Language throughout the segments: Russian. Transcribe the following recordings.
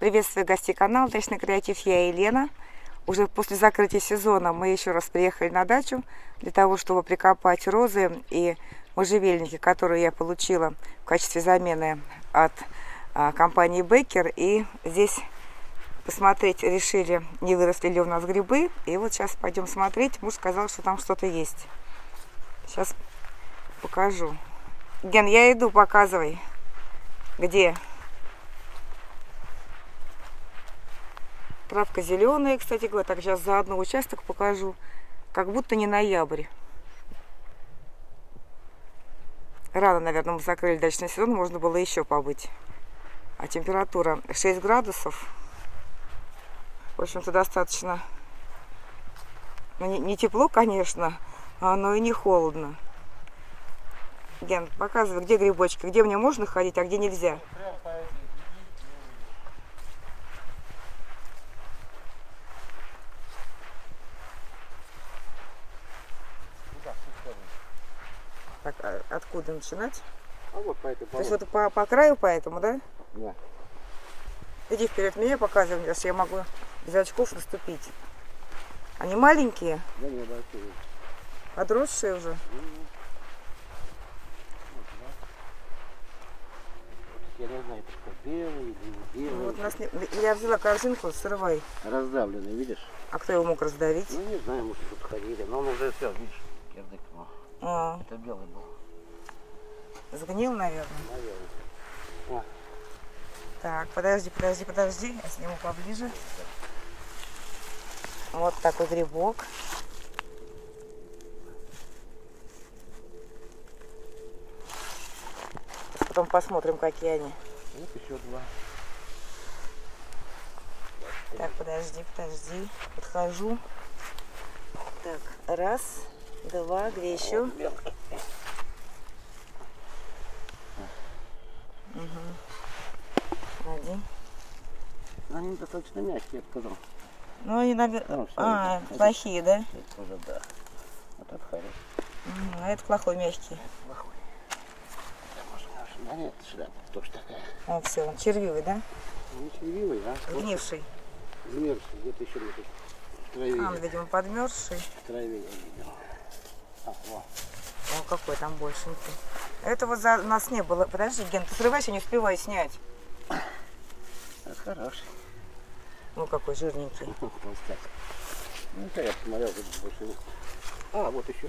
Приветствую гостей канала Дачный креатив, я Елена. Уже после закрытия сезона мы еще раз приехали на дачу для того, чтобы прикопать розы и можжевельники, которые я получила в качестве замены от а, компании Беккер. И здесь посмотреть решили, не выросли ли у нас грибы. И вот сейчас пойдем смотреть. Муж сказал, что там что-то есть. Сейчас покажу. Ген, я иду, показывай. Где? Травка зеленая, кстати говоря. Так, сейчас за одно участок покажу. Как будто не ноябрь. Рано, наверное, мы закрыли дачный сезон. Можно было еще побыть. А температура 6 градусов. В общем-то, достаточно... Ну, не, не тепло, конечно, но и не холодно. Ген, показывай, где грибочки, где мне можно ходить, а где нельзя. Так, а откуда начинать? А вот по этой То есть вот по, по краю поэтому, да? Да. Иди вперед меня, показывай, что я могу без очков наступить. Они маленькие, Да не, большие. подросшие уже. Я не знаю, это белый или не Ну, белый. Вот нас не- Я взяла корзинку, срывай. Раздавленный, видишь? А кто его мог раздавить? Ну не знаю, может тут ходили. Но он уже все, видишь, кирдык. А, это белый был, сгнил, наверное. наверное. О, Так, подожди, подожди, подожди. Я сниму поближе. Вот такой грибок. Потом посмотрим, какие они. вот еще два. Так, подожди, подожди. Подхожу. Так, раз, два, где еще? Мелкий. Один. Они достаточно мягкие, я сказал. Ну, они, наверное... Ну, А, это- плохие, да? Это уже да. Вот это хороший. Мгм, А это плохой, мягкий. Плохой. Да нет, шляпа тоже такая. Вот все, он червивый, да? Не червивый, а? Гнивший. Замерзший. Где-то еще в траве. А, он, видимо, подмерзший. В траве я видел. А, во. О, какой там большенький. Это вот за нас не было. Подожди, Ген, ты срываешь, я не успеваю снять. Это хороший. Ну, какой жирненький. Толстяк. Ну, я посмотрел, тут больше. А, вот еще.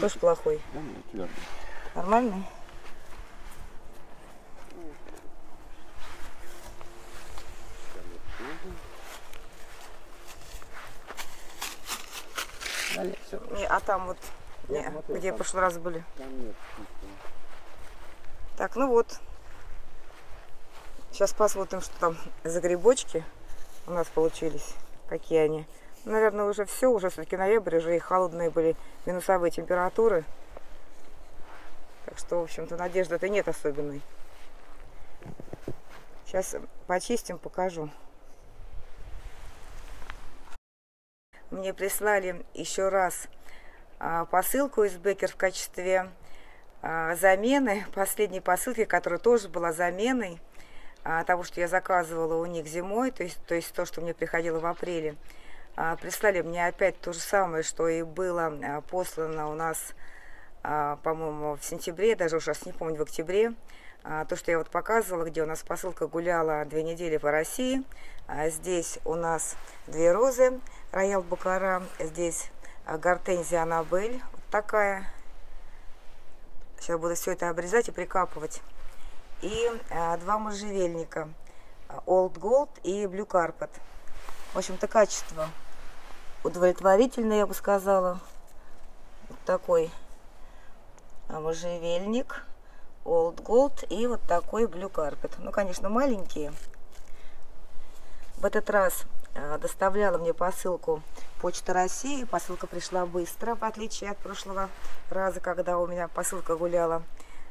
Тоже плохой. Да, нет, твердый. Нормальный? Да нет, все. Не, а там вот, Я не, смотрел, где в там. прошлый раз были. Там нет. ничего. Так, ну вот. Сейчас посмотрим, что там за грибочки у нас получились. Какие они. Наверное, уже все, уже все-таки ноябрь, уже и холодные были минусовые температуры. Так что, в общем-то, надежды-то нет особенной. Сейчас почистим, покажу. Мне прислали еще раз а, посылку из Бекер в качестве а, замены последней посылки, которая тоже была заменой а, того, что я заказывала у них зимой, то есть, то есть то, что мне приходило в апреле. Прислали мне опять то же самое, что и было послано у нас, по-моему, в сентябре, даже уже не помню, в октябре. То, что я вот показывала, где у нас посылка гуляла две недели по России. Здесь у нас две розы, роял Букара, здесь а, гортензия Анабель, вот такая. Сейчас буду все это обрезать и прикапывать. И а, два можжевельника, а, Old Gold и Blue Carpet. В общем-то, качество удовлетворительное, я бы сказала. Вот такой а, можжевельник, Old Gold и вот такой Blue Carpet. Ну, конечно, маленькие. В этот раз доставляла мне посылку Почта России. Посылка пришла быстро, в отличие от прошлого раза, когда у меня посылка гуляла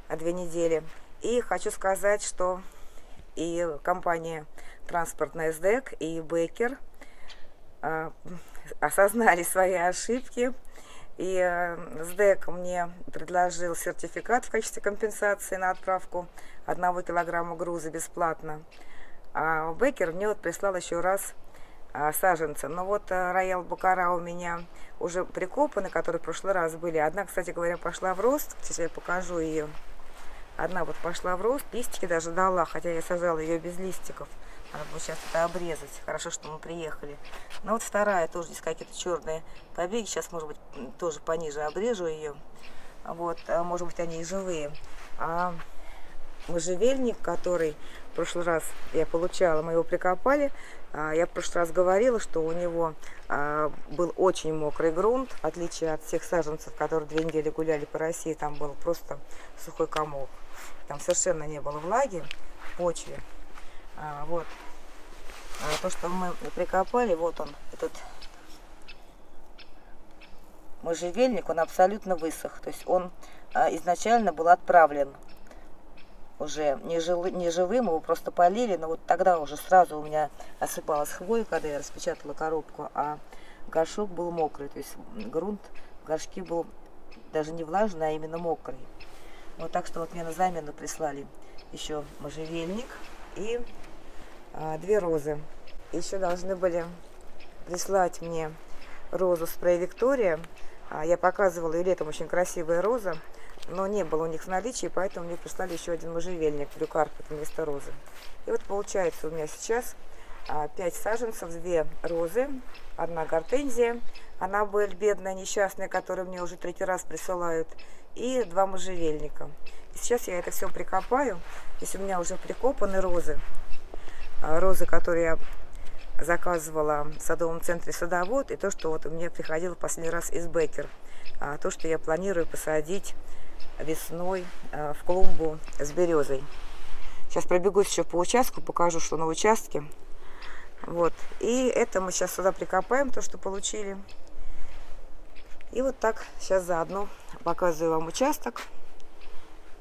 а, две недели. И хочу сказать, что и компания транспортная СДЭК, и Бекер а, осознали свои ошибки И э, СДЭК мне предложил сертификат в качестве компенсации на отправку одного килограмма груза бесплатно. А Бекер мне вот прислал еще раз а, саженцы. Но вот а, роял Букара у меня уже прикопаны, которые в прошлый раз были. Одна, кстати говоря, пошла в рост. Сейчас я покажу ее. Одна вот пошла в рост, листики даже дала, хотя я сажала ее без листиков. Надо будет сейчас это обрезать. Хорошо, что мы приехали. Но вот вторая тоже здесь какие-то черные побеги. Сейчас, может быть, тоже пониже обрежу ее. Вот, а может быть, они и живые. А можжевельник, который в прошлый раз я получала, мы его прикопали. А, я в прошлый раз говорила, что у него а, был очень мокрый грунт, в отличие от всех саженцев, которые две недели гуляли по России, там был просто сухой комок. Там совершенно не было влаги в почве. А, вот. То, что мы прикопали, вот он, этот можжевельник, он абсолютно высох. То есть он изначально был отправлен уже не, жил, не его просто полили, но вот тогда уже сразу у меня осыпалась хвоя, когда я распечатала коробку, а горшок был мокрый, то есть грунт в горшке был даже не влажный, а именно мокрый. Вот так что вот мне на замену прислали еще можжевельник и а, две розы. Еще должны были прислать мне розу спрей Виктория. А, я показывала и летом очень красивая роза но не было у них в наличии, поэтому мне прислали еще один можжевельник, блюкарпет вместо розы. И вот получается у меня сейчас а, 5 саженцев, 2 розы, одна гортензия, Аннабель, бедная, несчастная, которую мне уже третий раз присылают, и два можжевельника. И сейчас я это все прикопаю. Здесь у меня уже прикопаны розы. А, розы, которые я заказывала в садовом центре садовод, и то, что вот у меня приходило последний раз из Бекер. А, то, что я планирую посадить весной э, в клумбу с березой. Сейчас пробегусь еще по участку, покажу, что на участке. Вот. И это мы сейчас сюда прикопаем, то, что получили. И вот так сейчас заодно показываю вам участок.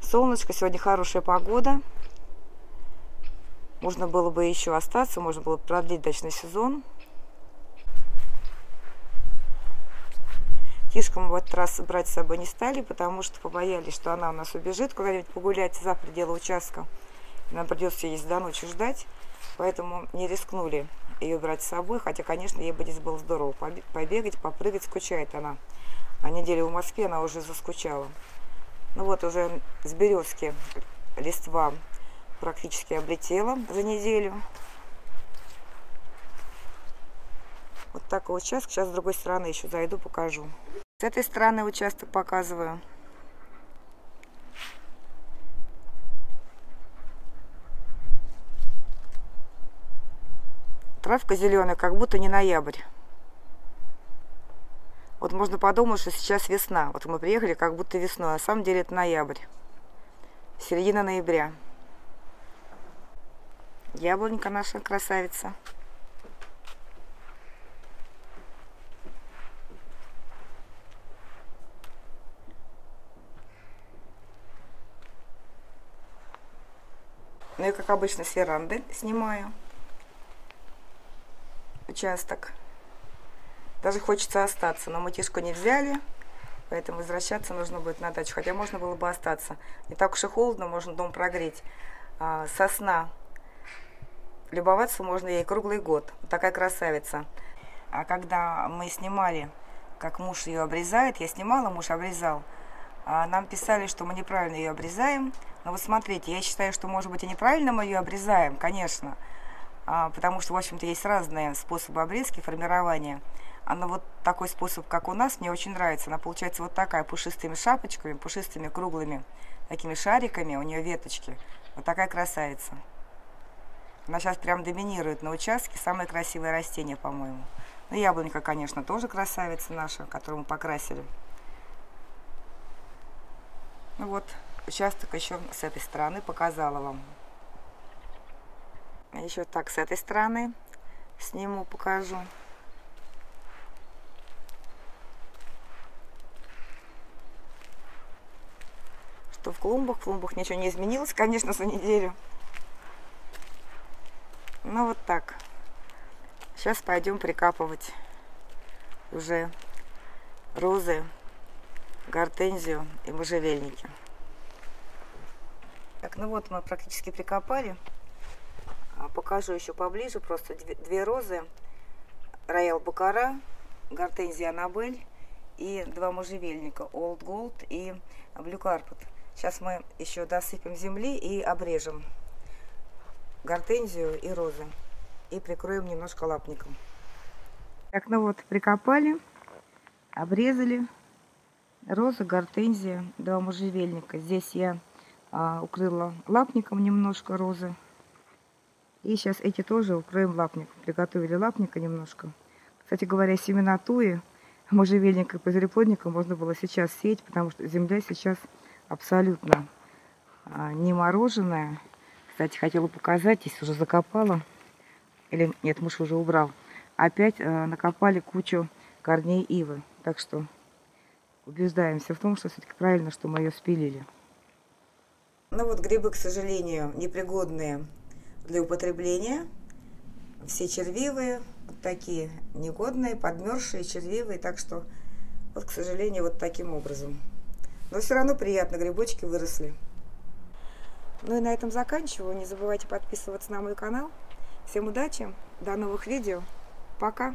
Солнышко, сегодня хорошая погода. Можно было бы еще остаться, можно было бы продлить дачный сезон. Тишку мы в этот раз брать с собой не стали, потому что побоялись, что она у нас убежит куда-нибудь погулять за пределы участка. Нам придется есть до ночи ждать, поэтому не рискнули ее брать с собой, хотя, конечно, ей бы здесь было здорово побегать, попрыгать, скучает она. А неделю в Москве она уже заскучала. Ну вот уже с березки листва практически облетела за неделю. Вот такой участок. Сейчас с другой стороны еще зайду, покажу. С этой стороны участок показываю. Травка зеленая, как будто не ноябрь. Вот можно подумать, что сейчас весна. Вот мы приехали, как будто весной, на самом деле это ноябрь. Середина ноября. Яблонька наша красавица. Ну, я, как обычно, с веранды снимаю участок. Даже хочется остаться, но мы тишку не взяли, поэтому возвращаться нужно будет на дачу. Хотя можно было бы остаться. Не так уж и холодно, можно дом прогреть. А, сосна. Любоваться можно ей круглый год. Такая красавица. А когда мы снимали, как муж ее обрезает, я снимала, муж обрезал, а нам писали, что мы неправильно ее обрезаем. Но вот смотрите, я считаю, что, может быть, и неправильно мы ее обрезаем, конечно, а, потому что, в общем-то, есть разные способы обрезки, формирования. А но вот такой способ, как у нас, мне очень нравится. Она получается вот такая, пушистыми шапочками, пушистыми круглыми такими шариками, у нее веточки. Вот такая красавица. Она сейчас прям доминирует на участке, самое красивое растение, по-моему. Ну, яблонька, конечно, тоже красавица наша, которую мы покрасили. Ну вот, участок еще с этой стороны показала вам. Еще так с этой стороны сниму, покажу. Что в клумбах, в клумбах ничего не изменилось, конечно, за неделю. Ну вот так. Сейчас пойдем прикапывать уже розы гортензию и можжевельники. Так, ну вот мы практически прикопали. А, покажу еще поближе, просто две, розы. Роял Букара, гортензия Аннабель и два можжевельника, Old Gold и Blue Carpet. Сейчас мы еще досыпем земли и обрежем гортензию и розы. И прикроем немножко лапником. Так, ну вот, прикопали, обрезали. Роза, гортензия, два можжевельника. Здесь я а, укрыла лапником немножко розы. И сейчас эти тоже укроем лапником. Приготовили лапника немножко. Кстати говоря, семена туи, можжевельника и позелеплодника можно было сейчас сеять, потому что земля сейчас абсолютно а, не мороженая. Кстати, хотела показать, здесь уже закопала. Или нет, муж уже убрал. Опять а, накопали кучу корней ивы. Так что убеждаемся в том, что все-таки правильно, что мы ее спилили. Ну вот грибы, к сожалению, непригодные для употребления. Все червивые, вот такие негодные, подмерзшие, червивые. Так что, вот, к сожалению, вот таким образом. Но все равно приятно, грибочки выросли. Ну и на этом заканчиваю. Не забывайте подписываться на мой канал. Всем удачи, до новых видео. Пока!